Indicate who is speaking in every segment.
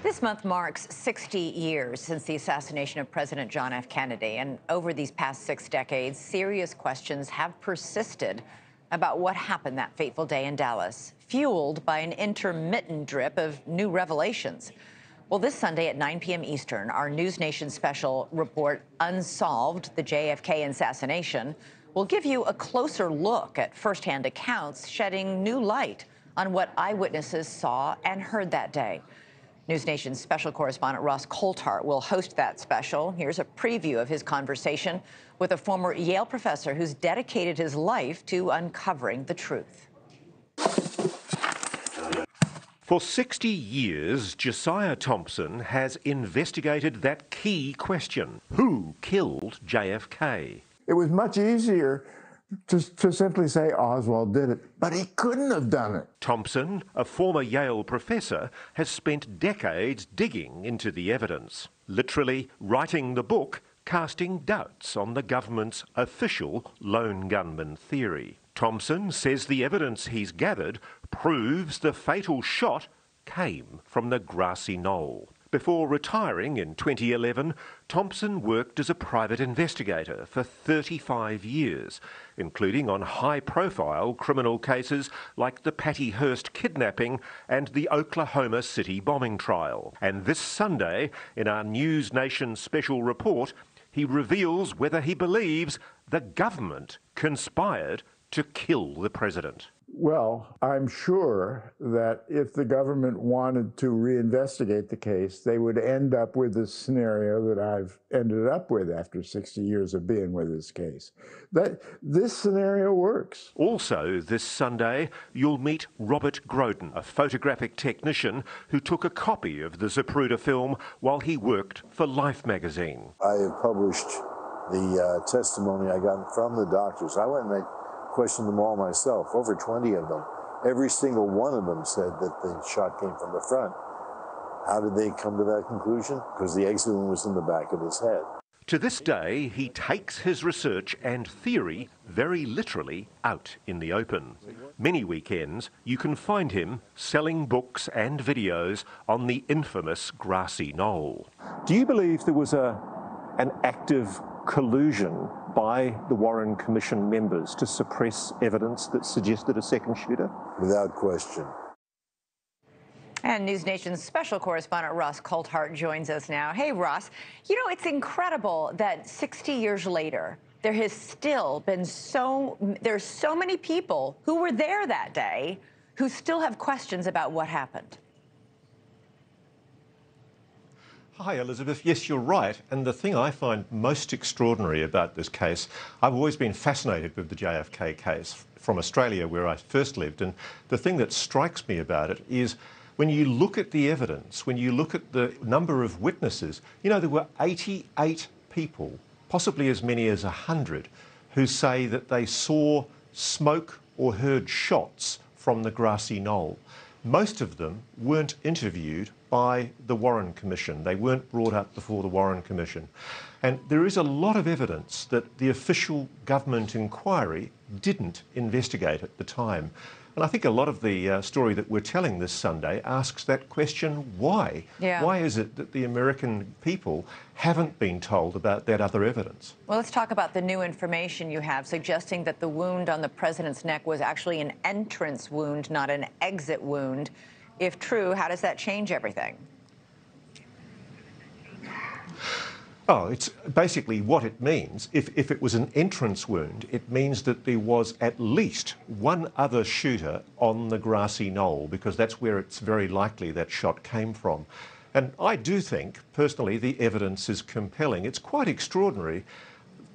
Speaker 1: This month marks 60 years since the assassination of President John F. Kennedy. And over these past six decades, serious questions have persisted about what happened that fateful day in Dallas, fueled by an intermittent drip of new revelations. Well, this Sunday at 9 p.m. Eastern, our News Nation special report, Unsolved the JFK Assassination, will give you a closer look at firsthand accounts, shedding new light on what eyewitnesses saw and heard that day. News Nation's special correspondent Ross Coulthart will host that special. Here's a preview of his conversation with a former Yale professor who's dedicated his life to uncovering the truth.
Speaker 2: For 60 years, Josiah Thompson has investigated that key question who killed JFK?
Speaker 3: It was much easier to, to simply say Oswald did it, but he couldn't have done it.
Speaker 2: Thompson, a former Yale professor, has spent decades digging into the evidence, literally writing the book casting doubts on the government's official lone gunman theory. Thompson says the evidence he's gathered proves the fatal shot came from the grassy knoll. Before retiring in 2011, Thompson worked as a private investigator for 35 years, including on high profile criminal cases like the Patty Hearst kidnapping and the Oklahoma City bombing trial. And this Sunday, in our News Nation special report, he reveals whether he believes the government conspired to kill the president.
Speaker 3: Well, I'm sure that if the government wanted to reinvestigate the case, they would end up with the scenario that I've ended up with after 60 years of being with this case. That this scenario works.
Speaker 2: Also, this Sunday, you'll meet Robert Groden, a photographic technician who took a copy of the Zapruder film while he worked for Life magazine.
Speaker 4: I have published the uh, testimony I got from the doctors. I went and I questioned them all myself, over 20 of them. Every single one of them said that the shot came from the front. How did they come to that conclusion? Because the exit wound was in the back of his head.
Speaker 2: To this day, he takes his research and theory very literally out in the open. Many weekends, you can find him selling books and videos on the infamous grassy knoll.
Speaker 5: Do you believe there was a, an active collusion by the Warren Commission members to suppress evidence that suggested a second shooter?
Speaker 4: Without question.
Speaker 1: And News Nation's special correspondent Ross Coulthart joins us now. Hey, Ross, you know, it's incredible that 60 years later, there has still been so, there's so many people who were there that day who still have questions about what happened.
Speaker 5: Hi, Elizabeth. Yes, you're right. And the thing I find most extraordinary about this case, I've always been fascinated with the JFK case from Australia, where I first lived. And the thing that strikes me about it is when you look at the evidence, when you look at the number of witnesses, you know, there were 88 people, possibly as many as 100, who say that they saw smoke or heard shots from the grassy knoll. Most of them weren't interviewed by the Warren Commission. They weren't brought up before the Warren Commission. And there is a lot of evidence that the official government inquiry didn't investigate at the time. And I think a lot of the uh, story that we're telling this Sunday asks that question why?
Speaker 1: Yeah.
Speaker 5: Why is it that the American people haven't been told about that other evidence?
Speaker 1: Well, let's talk about the new information you have suggesting that the wound on the president's neck was actually an entrance wound, not an exit wound. If true, how does that change everything?
Speaker 5: Oh, it's basically what it means. If, if it was an entrance wound, it means that there was at least one other shooter on the grassy knoll because that's where it's very likely that shot came from. And I do think, personally, the evidence is compelling. It's quite extraordinary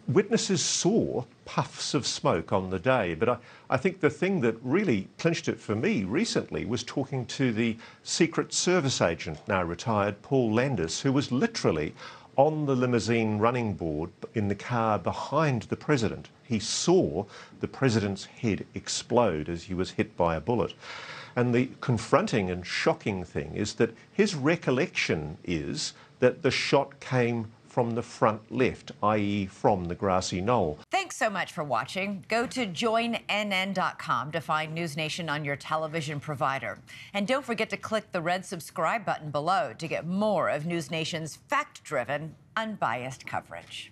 Speaker 5: witnesses saw puffs of smoke on the day, but I, I, think the thing that really clinched it for me recently was talking to the Secret Service agent, now retired, Paul Landis, who was literally on the limousine running board in the car behind the president. He saw the president's head explode as he was hit by a bullet. And the confronting and shocking thing is that his recollection is that the shot came from the front left, i.e., from the grassy knoll.
Speaker 1: Thanks so much for watching. Go to joinnn.com to find News Nation on your television provider. And don't forget to click the red subscribe button below to get more of News Nation's fact driven, unbiased coverage.